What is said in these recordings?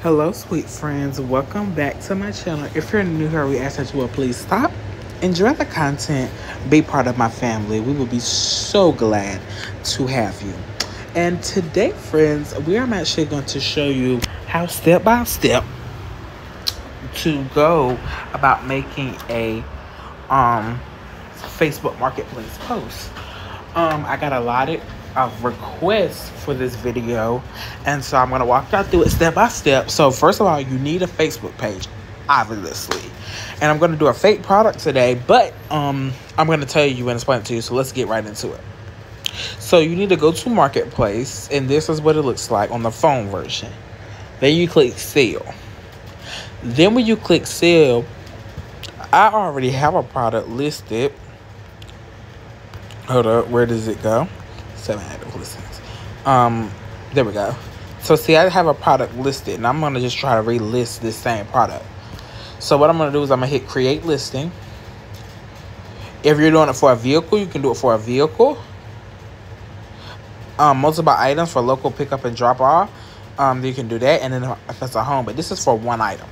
Hello, sweet friends. Welcome back to my channel. If you're new here, we ask that you will please stop, enjoy the content, be part of my family. We will be so glad to have you. And today, friends, we are actually going to show you how step by step to go about making a um Facebook Marketplace post. Um, I got a lot of requests for this video and so i'm going to walk y'all through it step by step. So first of all you need a facebook page obviously. And i'm going to do a fake product today but um i'm going to tell you and explain it to you so let's get right into it. So you need to go to marketplace and this is what it looks like on the phone version. Then you click sell. Then when you click sell i already have a product listed. Hold up where does it go seven active listings. Um, there we go. So see, I have a product listed, and I'm gonna just try to relist this same product. So what I'm gonna do is I'm gonna hit create listing. If you're doing it for a vehicle, you can do it for a vehicle. Um, multiple items for local pickup and drop off. Um, you can do that, and then if it's a home, but this is for one item.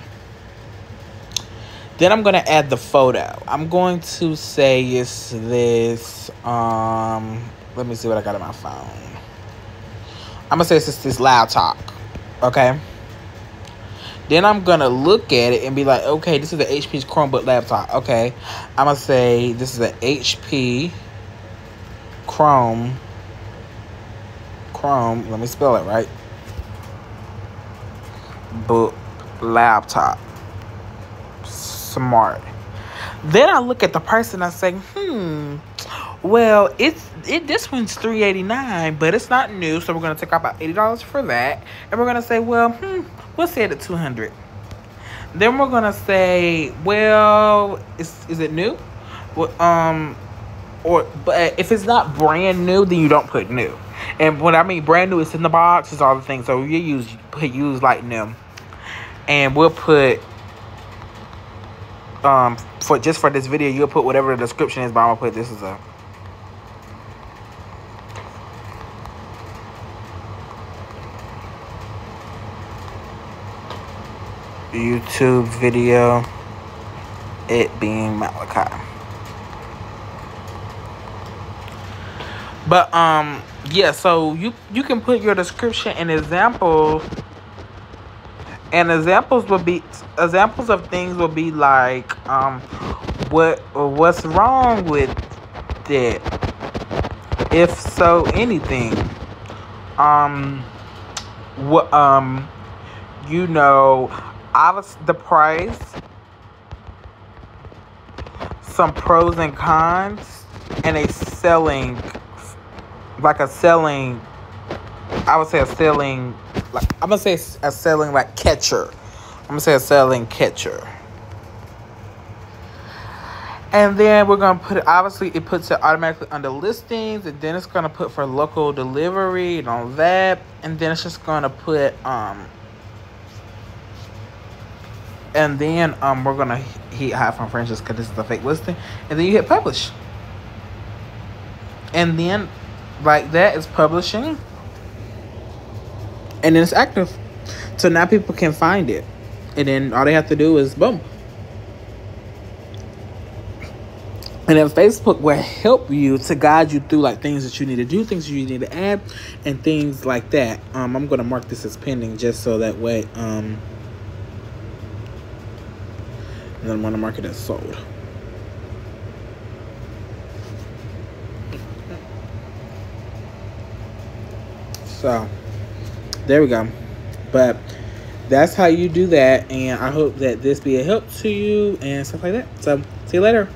Then I'm gonna add the photo. I'm going to say it's this um let me see what I got on my phone. I'm gonna say it's just this laptop, okay? Then I'm gonna look at it and be like, okay, this is the HP Chromebook laptop. Okay, I'm gonna say this is an HP Chrome Chrome. Let me spell it right. Book laptop. Smart. Then I look at the and I say, hmm, well, it's it this one's three eighty nine, but it's not new, so we're gonna take out about eighty dollars for that, and we're gonna say, well, hmm, we'll say it at two hundred. Then we're gonna say, well, is is it new? Well, um, or but if it's not brand new, then you don't put new. And when I mean brand new, it's in the box, it's all the things. So you use put use like new, and we'll put um for just for this video, you'll put whatever the description is. But I'm gonna put this is a YouTube video, it being Malachi. But um yeah, so you you can put your description and example and examples will be examples of things will be like um what what's wrong with it if so anything um what um you know obviously the price, some pros and cons, and a selling, like a selling, I would say a selling, like I'm gonna say a selling like catcher. I'm gonna say a selling catcher. And then we're gonna put it, obviously it puts it automatically under listings and then it's gonna put for local delivery and all that. And then it's just gonna put um and then um we're gonna hit hide from just because this is a fake listing. And then you hit publish. And then like that is publishing. And then it's active. So now people can find it. And then all they have to do is boom. And then facebook will help you to guide you through like things that you need to do things you need to add and things like that. Um i'm gonna mark this as pending just so that way um and then I'm gonna mark it as sold. So there we go. But that's how you do that and I hope that this be a help to you and stuff like that. So see you later.